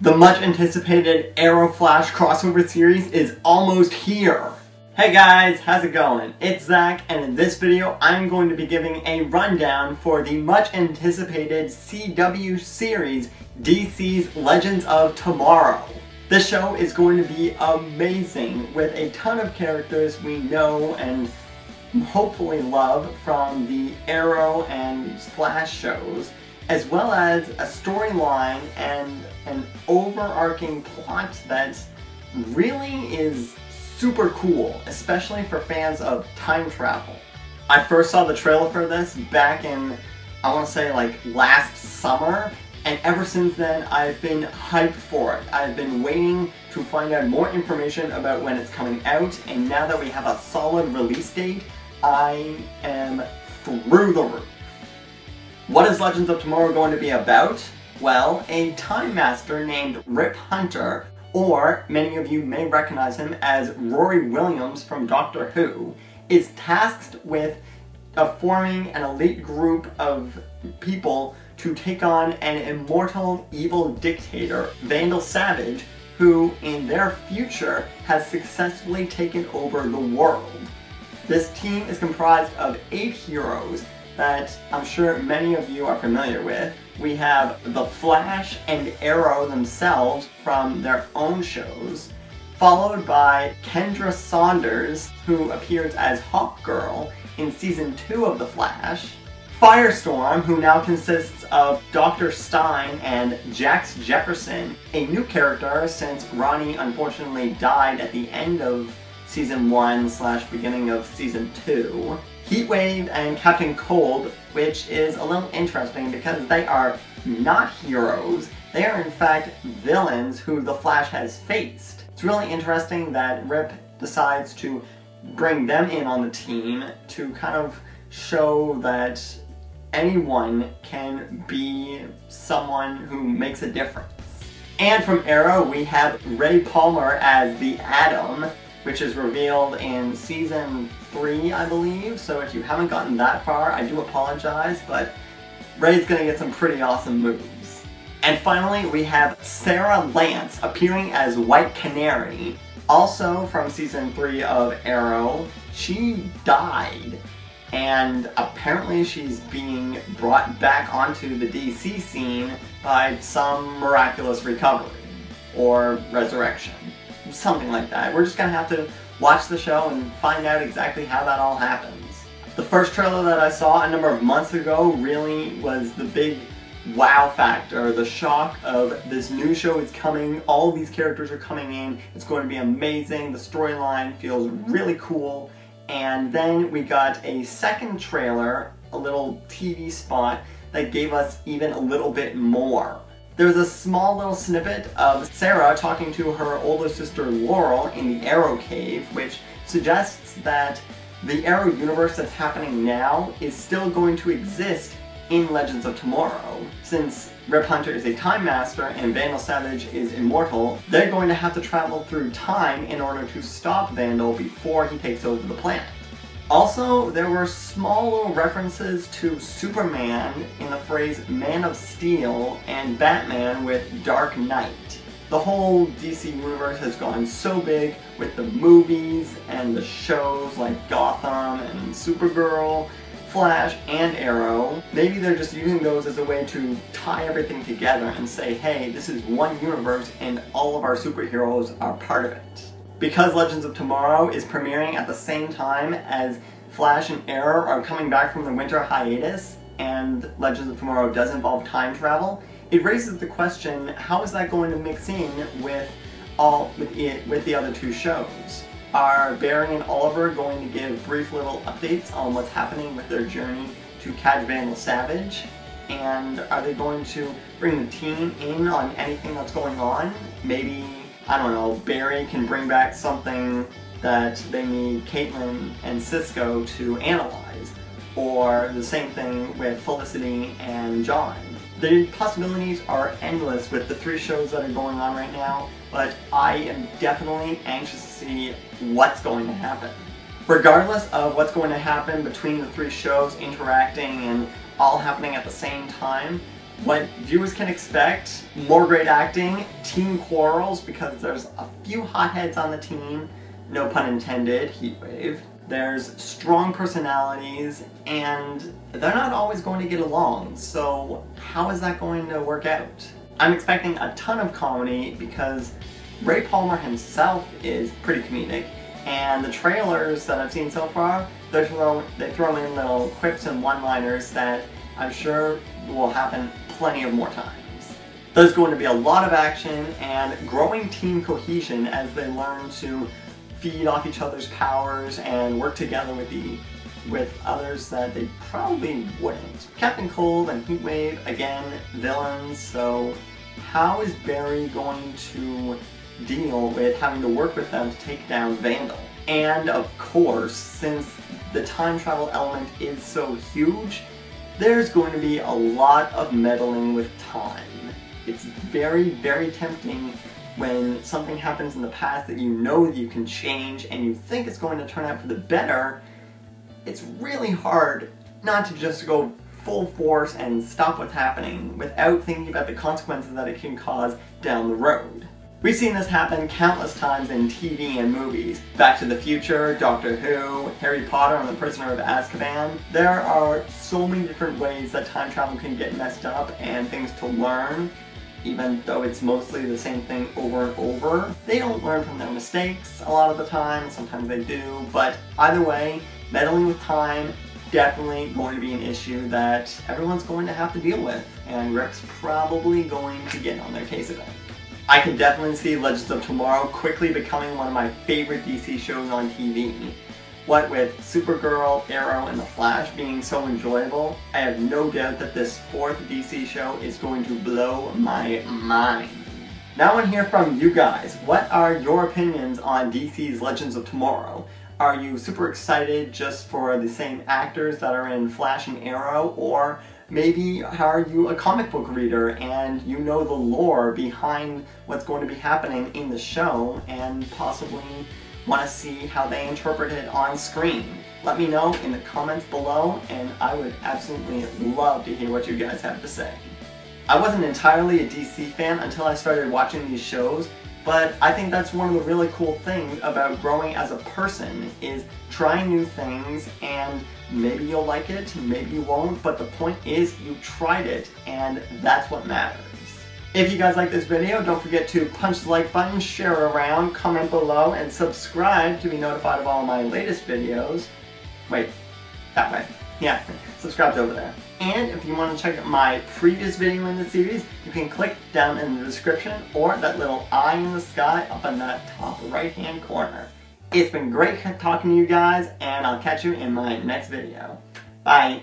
The much anticipated Arrow Flash crossover series is almost here. Hey guys, how's it going? It's Zack, and in this video, I'm going to be giving a rundown for the much anticipated CW series, DC's Legends of Tomorrow. This show is going to be amazing with a ton of characters we know and hopefully love from the Arrow and Flash shows, as well as a storyline and an overarching plot that really is super cool, especially for fans of time travel. I first saw the trailer for this back in, I want to say like last summer, and ever since then I've been hyped for it. I've been waiting to find out more information about when it's coming out, and now that we have a solid release date, I am through the roof. What is Legends of Tomorrow going to be about? Well, a Time Master named Rip Hunter, or many of you may recognize him as Rory Williams from Doctor Who, is tasked with uh, forming an elite group of people to take on an immortal evil dictator, Vandal Savage, who in their future has successfully taken over the world. This team is comprised of eight heroes that I'm sure many of you are familiar with. We have The Flash and Arrow themselves from their own shows, followed by Kendra Saunders, who appears as Hawkgirl in season 2 of The Flash, Firestorm, who now consists of Dr. Stein and Jax Jefferson, a new character since Ronnie unfortunately died at the end of season 1 slash beginning of season 2. Heatwave and Captain Cold, which is a little interesting because they are not heroes. They are in fact villains who the Flash has faced. It's really interesting that Rip decides to bring them in on the team to kind of show that anyone can be someone who makes a difference. And from Arrow, we have Ray Palmer as the Atom, which is revealed in season 3, I believe. So if you haven't gotten that far, I do apologize, but Ray's gonna get some pretty awesome moves. And finally, we have Sara Lance appearing as White Canary, also from season 3 of Arrow. She died, and apparently she's being brought back onto the DC scene by some miraculous recovery or resurrection something like that. We're just gonna have to watch the show and find out exactly how that all happens. The first trailer that I saw a number of months ago really was the big wow factor, the shock of this new show is coming, all these characters are coming in, it's going to be amazing, the storyline feels really cool, and then we got a second trailer, a little TV spot, that gave us even a little bit more. There's a small little snippet of Sara talking to her older sister Laurel in the Arrow Cave, which suggests that the Arrow universe that's happening now is still going to exist in Legends of Tomorrow. Since Rip Hunter is a Time Master and Vandal Savage is immortal, they're going to have to travel through time in order to stop Vandal before he takes over the planet. Also, there were small little references to Superman in the phrase Man of Steel and Batman with Dark Knight. The whole DC universe has gone so big with the movies and the shows like Gotham and Supergirl, Flash, and Arrow. Maybe they're just using those as a way to tie everything together and say, hey, this is one universe and all of our superheroes are part of it. Because Legends of Tomorrow is premiering at the same time as Flash and Arrow are coming back from the winter hiatus, and Legends of Tomorrow does involve time travel, it raises the question, how is that going to mix in with all with it with the other two shows? Are Barry and Oliver going to give brief little updates on what's happening with their journey to catch Vandal Savage? And are they going to bring the team in on anything that's going on? Maybe I don't know, Barry can bring back something that they need Caitlin and Cisco to analyze. Or the same thing with Felicity and John. The possibilities are endless with the three shows that are going on right now, but I am definitely anxious to see what's going to happen. Regardless of what's going to happen between the three shows interacting and all happening at the same time, what viewers can expect, more great acting, team quarrels because there's a few hotheads on the team, no pun intended, Heatwave. There's strong personalities and they're not always going to get along, so how is that going to work out? I'm expecting a ton of comedy because Ray Palmer himself is pretty comedic and the trailers that I've seen so far, they throw, they throw in little quips and one-liners that I'm sure will happen plenty of more times. There's going to be a lot of action and growing team cohesion as they learn to feed off each other's powers and work together with the with others that they probably wouldn't. Captain Cold and Heatwave, again, villains, so how is Barry going to deal with having to work with them to take down Vandal. And of course, since the time travel element is so huge, there's going to be a lot of meddling with time. It's very, very tempting when something happens in the past that you know you can change and you think it's going to turn out for the better, it's really hard not to just go full force and stop what's happening without thinking about the consequences that it can cause down the road. We've seen this happen countless times in TV and movies. Back to the Future, Doctor Who, Harry Potter and the Prisoner of Azkaban. There are so many different ways that time travel can get messed up and things to learn even though it's mostly the same thing over and over. They don't learn from their mistakes a lot of the time, sometimes they do, but either way, meddling with time definitely going to be an issue that everyone's going to have to deal with, and Rick's probably going to get on their case about it. I can definitely see Legends of Tomorrow quickly becoming one of my favorite DC shows on TV. What with Supergirl, Arrow, and The Flash being so enjoyable, I have no doubt that this fourth DC show is going to blow my mind. Now I want to hear from you guys. What are your opinions on DC's Legends of Tomorrow? Are you super excited just for the same actors that are in Flash and Arrow, or Maybe are you a comic book reader and you know the lore behind what's going to be happening in the show and possibly want to see how they interpret it on screen. Let me know in the comments below and I would absolutely love to hear what you guys have to say. I wasn't entirely a DC fan until I started watching these shows, but I think that's one of the really cool things about growing as a person is trying new things and maybe you'll like it, maybe you won't, but the point is you tried it and that's what matters. If you guys like this video, don't forget to punch the like button, share around, comment below, and subscribe to be notified of all my latest videos. Wait, that way. Yeah, subscribe's over there. And if you want to check out my previous video in the series, you can click down in the description or that little eye in the sky up in that top right hand corner. It's been great talking to you guys and I'll catch you in my next video. Bye!